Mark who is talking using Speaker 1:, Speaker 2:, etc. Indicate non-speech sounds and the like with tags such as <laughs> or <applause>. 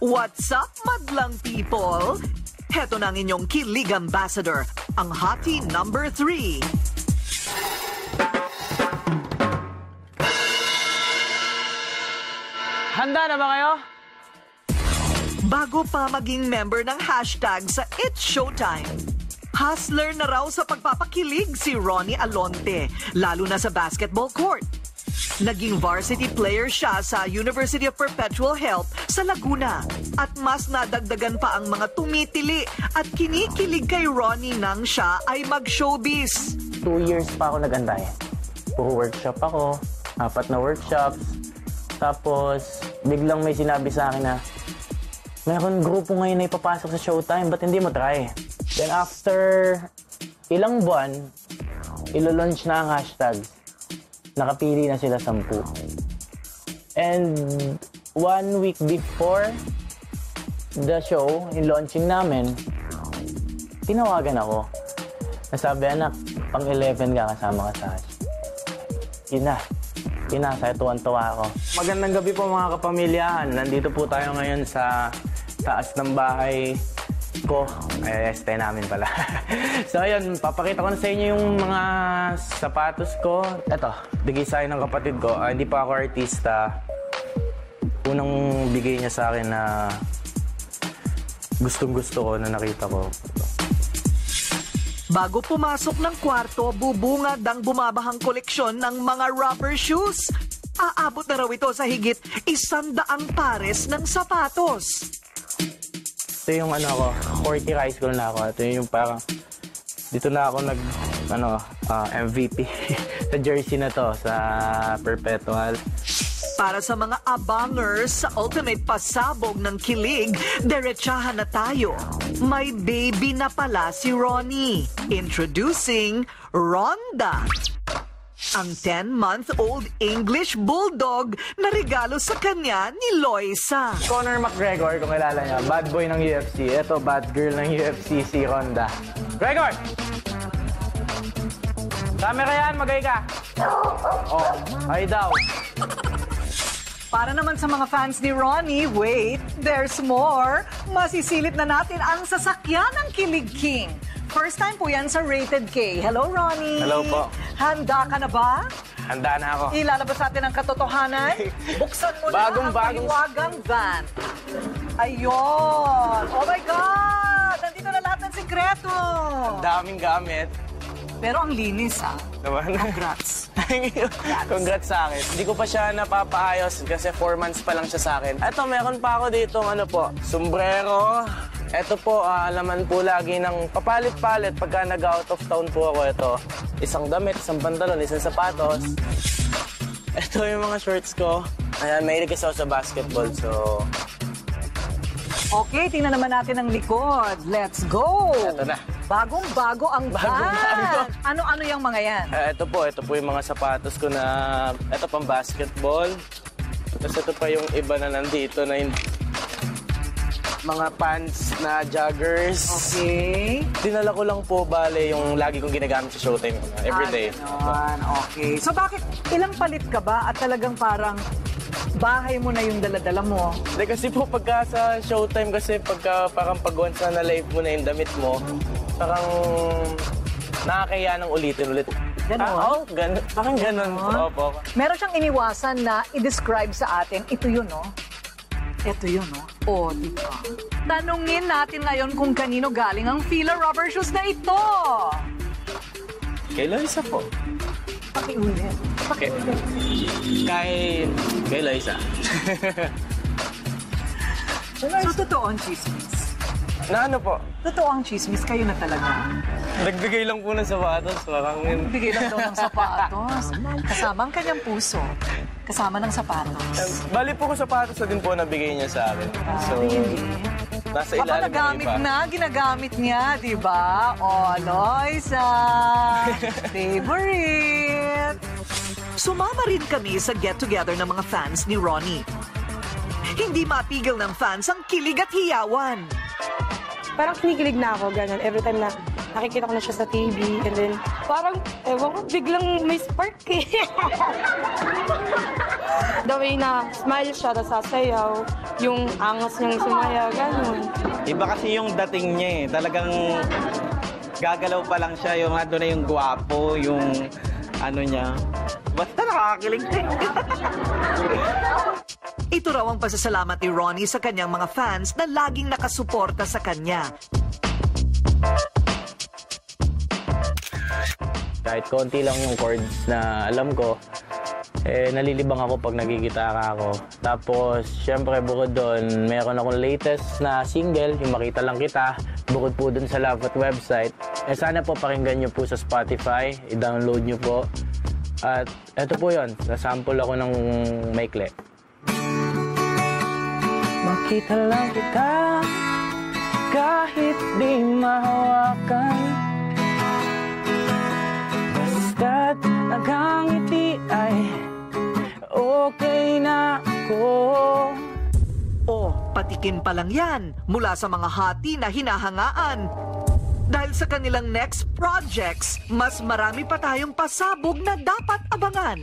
Speaker 1: What's up, madlang people? Heto na ang inyong Kilig Ambassador, ang hottie number 3.
Speaker 2: Handa na ba kayo?
Speaker 1: Bago pa maging member ng hashtag sa It's Showtime. Hustler na raw sa pagpapakilig si Ronnie Alonte, lalo na sa basketball court. Naging varsity player siya sa University of Perpetual Health sa Laguna. At mas nadagdagan pa ang mga tumitili at kinikilig kay Ronnie nang siya ay mag-showbiz.
Speaker 2: Two years pa ako nag-antay. Puro workshop ako, apat na workshops. Tapos, biglang may sinabi sa akin na, meron grupo ngayon na ipapasok sa Showtime, ba't hindi mo try? Then after ilang buwan, ilo-launch na ang hashtag. Nakapili na sila sampu. And one week before the show, yung launching namin, tinawagan ako. Nasabi, anak, pang 11 ka kasama ka sa hashtag. Yun na. Tuwan-tuwa ako. Magandang gabi po mga kapamilyahan. Nandito po tayo ngayon sa taas ng bahay ko. Ay, este namin pala. <laughs> so ayun, papakita ko na sa inyo yung mga sapatos ko. Eto, bigay sa akin ng kapatid ko. Ah, hindi pa ako artista. Unang bigay niya sa akin na gustong gusto ko na nakita ko.
Speaker 1: Bago pumasok ng kwarto, bubungad ang bumabahang koleksyon ng mga rubber shoes. Aabot na raw ito sa higit isandaang pares ng sapatos.
Speaker 2: Ito yung ano ko, 40 high school na ako. Ito yung parang, dito na ako nag, ano, ah, MVP <laughs> sa jersey na to, sa Perpetual.
Speaker 1: Para sa mga abangers sa ultimate pasabog ng kilig, derechahan na tayo. May baby na pala si Ronnie. Introducing Rhonda. Ang 10-month-old English Bulldog na regalo sa kanya ni Loisa.
Speaker 2: Conor McGregor, kung kilala niya, bad boy ng UFC. Ito, bad girl ng UFC, si Ronda. Gregor! Camera yan, magay ka. Oh, ay daw.
Speaker 1: Para naman sa mga fans ni Ronnie, wait, there's more. Masisilip na natin ang sasakyan ng Kilig King. First time po yan sa Rated K. Hello, Ronnie.
Speaker 2: Hello po.
Speaker 1: Handa ka na ba?
Speaker 2: Handa na ako.
Speaker 1: Ilalabas natin ang katotohanan. <laughs> Buksan mo na
Speaker 2: Bagong-
Speaker 1: ang
Speaker 2: bagong-
Speaker 1: paliwagang van. Ayun! Oh my God! Nandito na lahat ng sikreto.
Speaker 2: Daming gamit.
Speaker 1: Pero ang linis, ah.
Speaker 2: Naman.
Speaker 1: Congrats. <laughs>
Speaker 2: Congrats sa akin. Hindi ko pa siya napapaayos kasi 4 months pa lang siya sa akin. Eto, meron pa ako dito ano po, sombrero. Ito po, ah, alaman po lagi ng papalit-palit pagka nag-out of town po ako. Ito, isang damit, isang pantalon, isang sapatos. Ito yung mga shorts ko. Ayan, may kasi ako sa basketball, so
Speaker 1: Okay, tingnan naman natin ang likod. Let's go!
Speaker 2: Eto na.
Speaker 1: Bagong-bago ang.
Speaker 2: Bagong-bago.
Speaker 1: Ano-ano yung mga yan?
Speaker 2: Eh, ito po, ito po yung mga sapatos ko na, ito pang basketball. Tapos ito pa yung iba na nandito na yung mga pants na joggers.
Speaker 1: Okay.
Speaker 2: Dinala ko lang po, bale, yung lagi kong ginagamit sa showtime ko na, everyday.
Speaker 1: Ah, okay. So bakit, ilang palit ka ba at talagang parang bahay mo na yung daladala mo?
Speaker 2: Hindi, kasi po pagka sa showtime, kasi pagka parang pag once na na-live mo na yung damit mo, parang nakakaya nang ulitin ulit.
Speaker 1: Ganon?
Speaker 2: Ah, oh, ganon. Parang ganon. Opo.
Speaker 1: Meron siyang iniwasan na i-describe sa atin, ito yun, no? Ito yun, no? O, di ba? Tanungin natin ngayon kung kanino galing ang Fila rubber shoes na ito.
Speaker 2: Kay Loisa po.
Speaker 1: Pakiulit.
Speaker 2: Okay. Kay... Kay Loisa. <laughs>
Speaker 1: So, totoo ang chismis.
Speaker 2: na ano po?
Speaker 1: Totoo ang chismis, kayo na talaga.
Speaker 2: Nagbigay lang po ng sapatos. Parang yun.
Speaker 1: Bigay lang daw ng sapatos. <laughs> Kasama ang kanyang puso. Kasama ng sapatos.
Speaker 2: Bali po ko sapatos na din po nabigay niya sa akin. So, nasa
Speaker 1: Baka
Speaker 2: ilalim ng
Speaker 1: nagamit
Speaker 2: iba.
Speaker 1: na, ginagamit niya, di ba? O, Loisa, <laughs> favorite. Sumama rin kami sa get-together ng mga fans ni Ronnie. Hindi mapigil ng fans ang kilig at hiyawan.
Speaker 3: parang kinikilig na ako, ganun. Every time na nakikita ko na siya sa TV, and then parang, ewan ko, biglang may spark eh. <laughs> the way na smile siya, tapos sasayaw, yung angas niyang sumayaw, ganun.
Speaker 4: Iba kasi yung dating niya eh. Talagang gagalaw pa lang siya. Yung ano na yung gwapo, yung ano niya. Basta nakakakilig siya. <laughs>
Speaker 1: Ito raw ang pasasalamat ni Ronnie sa kanyang mga fans na laging nakasuporta sa kanya.
Speaker 2: Kahit konti lang yung chords na alam ko, eh, nalilibang ako pag nagigitara ako. Tapos, syempre, bukod doon, meron akong latest na single, yung Makita Lang Kita, bukod po doon sa Love at website. Eh, sana po pakinggan nyo po sa Spotify, i-download nyo po. At eto po yon nasample ako ng maikli. Makita lang kita, kahit di mahawakan. Basta't nakangiti ay okay na ako.
Speaker 1: Oh, patikin pa lang yan mula sa mga hati na hinahangaan. Dahil sa kanilang next projects, mas marami pa tayong pasabog na dapat abangan.